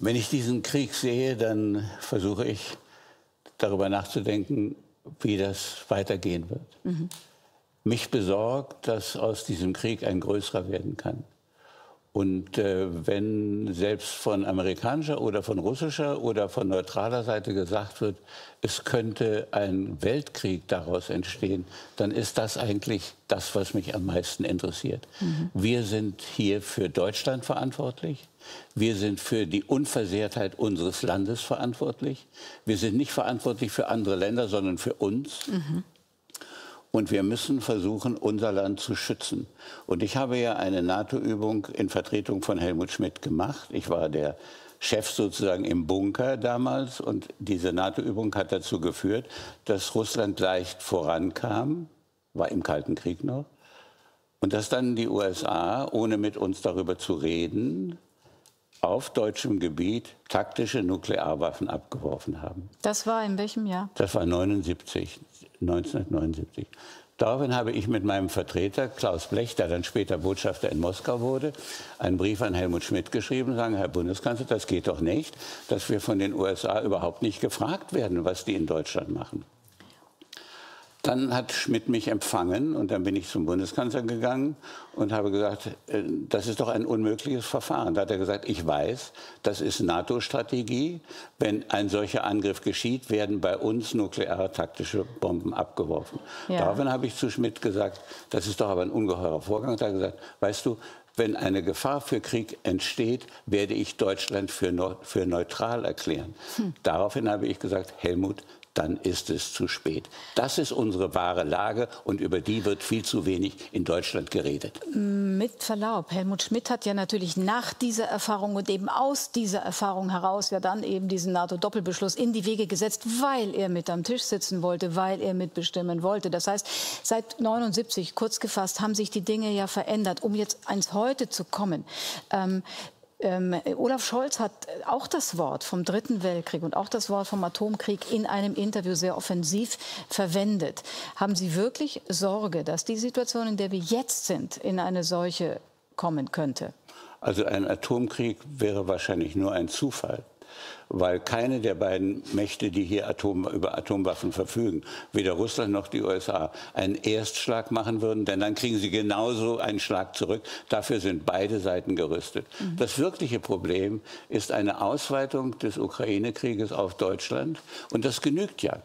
Wenn ich diesen Krieg sehe, dann versuche ich darüber nachzudenken, wie das weitergehen wird. Mhm. Mich besorgt, dass aus diesem Krieg ein größerer werden kann. Und äh, wenn selbst von amerikanischer oder von russischer oder von neutraler Seite gesagt wird, es könnte ein Weltkrieg daraus entstehen, dann ist das eigentlich das, was mich am meisten interessiert. Mhm. Wir sind hier für Deutschland verantwortlich. Wir sind für die Unversehrtheit unseres Landes verantwortlich. Wir sind nicht verantwortlich für andere Länder, sondern für uns. Mhm. Und wir müssen versuchen, unser Land zu schützen. Und ich habe ja eine NATO-Übung in Vertretung von Helmut Schmidt gemacht. Ich war der Chef sozusagen im Bunker damals. Und diese NATO-Übung hat dazu geführt, dass Russland leicht vorankam, war im Kalten Krieg noch. Und dass dann die USA, ohne mit uns darüber zu reden, auf deutschem Gebiet taktische Nuklearwaffen abgeworfen haben. Das war in welchem Jahr? Das war 79, 1979. Daraufhin habe ich mit meinem Vertreter Klaus Blech, der dann später Botschafter in Moskau wurde, einen Brief an Helmut Schmidt geschrieben, sagen, Herr Bundeskanzler, das geht doch nicht, dass wir von den USA überhaupt nicht gefragt werden, was die in Deutschland machen. Dann hat Schmidt mich empfangen und dann bin ich zum Bundeskanzler gegangen und habe gesagt, äh, das ist doch ein unmögliches Verfahren. Da hat er gesagt, ich weiß, das ist NATO-Strategie. Wenn ein solcher Angriff geschieht, werden bei uns nukleare taktische Bomben abgeworfen. Ja. Daraufhin habe ich zu Schmidt gesagt, das ist doch aber ein ungeheurer Vorgang. Da hat er gesagt, weißt du, wenn eine Gefahr für Krieg entsteht, werde ich Deutschland für, für neutral erklären. Hm. Daraufhin habe ich gesagt, Helmut, dann ist es zu spät. Das ist unsere wahre Lage und über die wird viel zu wenig in Deutschland geredet. Mit Verlaub, Helmut Schmidt hat ja natürlich nach dieser Erfahrung und eben aus dieser Erfahrung heraus ja dann eben diesen NATO-Doppelbeschluss in die Wege gesetzt, weil er mit am Tisch sitzen wollte, weil er mitbestimmen wollte. Das heißt, seit 79, kurz gefasst, haben sich die Dinge ja verändert. Um jetzt ans Heute zu kommen, ähm, ähm, Olaf Scholz hat auch das Wort vom Dritten Weltkrieg und auch das Wort vom Atomkrieg in einem Interview sehr offensiv verwendet. Haben Sie wirklich Sorge, dass die Situation, in der wir jetzt sind, in eine solche kommen könnte? Also ein Atomkrieg wäre wahrscheinlich nur ein Zufall weil keine der beiden Mächte, die hier Atom, über Atomwaffen verfügen, weder Russland noch die USA, einen Erstschlag machen würden, denn dann kriegen sie genauso einen Schlag zurück. Dafür sind beide Seiten gerüstet. Mhm. Das wirkliche Problem ist eine Ausweitung des Ukraine-Krieges auf Deutschland und das genügt ja.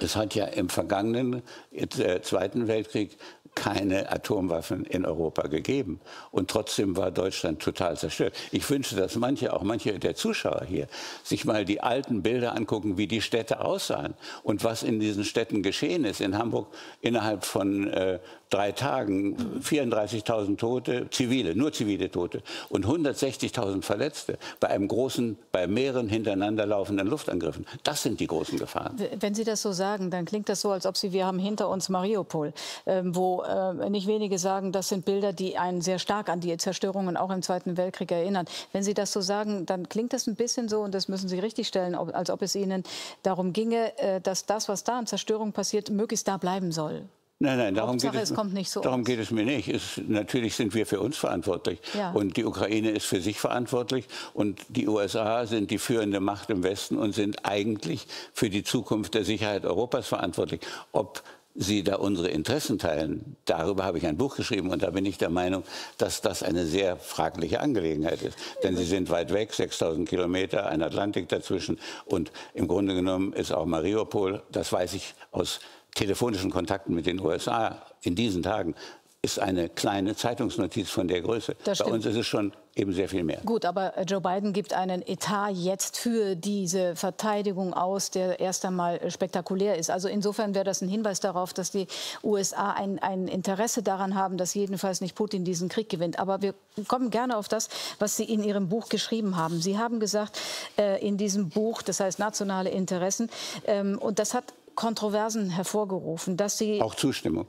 Es hat ja im vergangenen äh, Zweiten Weltkrieg keine Atomwaffen in Europa gegeben. Und trotzdem war Deutschland total zerstört. Ich wünsche, dass manche, auch manche der Zuschauer hier, sich mal die alten Bilder angucken, wie die Städte aussahen und was in diesen Städten geschehen ist. In Hamburg innerhalb von äh, drei Tagen 34.000 Tote, zivile, nur zivile Tote und 160.000 Verletzte bei einem großen, bei mehreren hintereinander laufenden Luftangriffen. Das sind die großen Gefahren. Wenn Sie das so sagen, dann klingt das so, als ob Sie, wir haben hinter uns Mariupol, äh, wo äh, nicht wenige sagen, das sind Bilder, die einen sehr stark an die Zerstörungen auch im Zweiten Weltkrieg erinnern. Wenn Sie das so sagen, dann klingt das ein bisschen so, und das müssen Sie richtigstellen, als ob es Ihnen darum ginge, äh, dass das, was da an Zerstörung passiert, möglichst da bleiben soll. Nein, nein, darum, geht es, es so darum geht es, mir nicht. Es, natürlich sind wir für uns verantwortlich. Ja. Und die Ukraine ist für sich verantwortlich. Und die USA sind die führende Macht im Westen und sind eigentlich für die Zukunft der Sicherheit Europas verantwortlich. Ob Sie da unsere Interessen teilen. Darüber habe ich ein Buch geschrieben und da bin ich der Meinung, dass das eine sehr fragliche Angelegenheit ist. Denn Sie sind weit weg, 6000 Kilometer, ein Atlantik dazwischen und im Grunde genommen ist auch Mariupol, das weiß ich aus telefonischen Kontakten mit den USA in diesen Tagen, ist eine kleine Zeitungsnotiz von der Größe. Bei uns ist es schon eben sehr viel mehr. Gut, aber äh, Joe Biden gibt einen Etat jetzt für diese Verteidigung aus, der erst einmal äh, spektakulär ist. Also insofern wäre das ein Hinweis darauf, dass die USA ein, ein Interesse daran haben, dass jedenfalls nicht Putin diesen Krieg gewinnt. Aber wir kommen gerne auf das, was Sie in Ihrem Buch geschrieben haben. Sie haben gesagt, äh, in diesem Buch, das heißt nationale Interessen, ähm, und das hat Kontroversen hervorgerufen, dass Sie auch Zustimmung.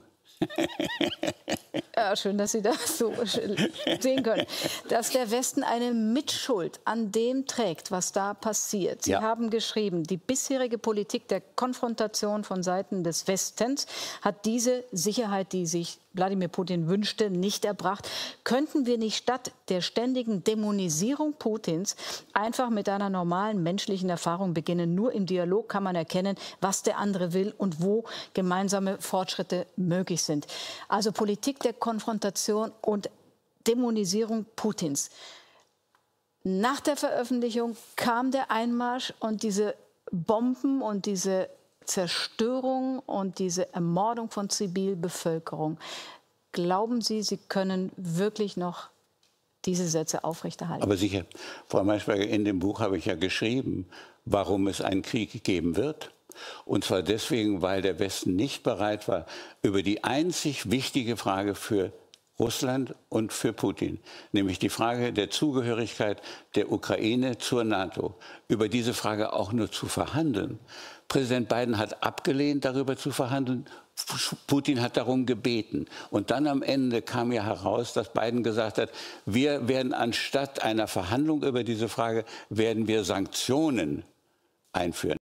Ja, schön, dass Sie das so sehen können. Dass der Westen eine Mitschuld an dem trägt, was da passiert. Sie ja. haben geschrieben, die bisherige Politik der Konfrontation von Seiten des Westens hat diese Sicherheit, die sich Wladimir Putin wünschte, nicht erbracht. Könnten wir nicht statt der ständigen Dämonisierung Putins einfach mit einer normalen menschlichen Erfahrung beginnen? Nur im Dialog kann man erkennen, was der andere will und wo gemeinsame Fortschritte möglich sind. Also Politik der Konfrontation und Dämonisierung Putins. Nach der Veröffentlichung kam der Einmarsch und diese Bomben und diese Zerstörung und diese Ermordung von Zivilbevölkerung. Glauben Sie, Sie können wirklich noch diese Sätze aufrechterhalten? Aber sicher, Frau Maischberger, in dem Buch habe ich ja geschrieben, warum es einen Krieg geben wird. Und zwar deswegen, weil der Westen nicht bereit war, über die einzig wichtige Frage für Russland und für Putin, nämlich die Frage der Zugehörigkeit der Ukraine zur NATO, über diese Frage auch nur zu verhandeln. Präsident Biden hat abgelehnt, darüber zu verhandeln. Putin hat darum gebeten. Und dann am Ende kam ja heraus, dass Biden gesagt hat, wir werden anstatt einer Verhandlung über diese Frage, werden wir Sanktionen einführen.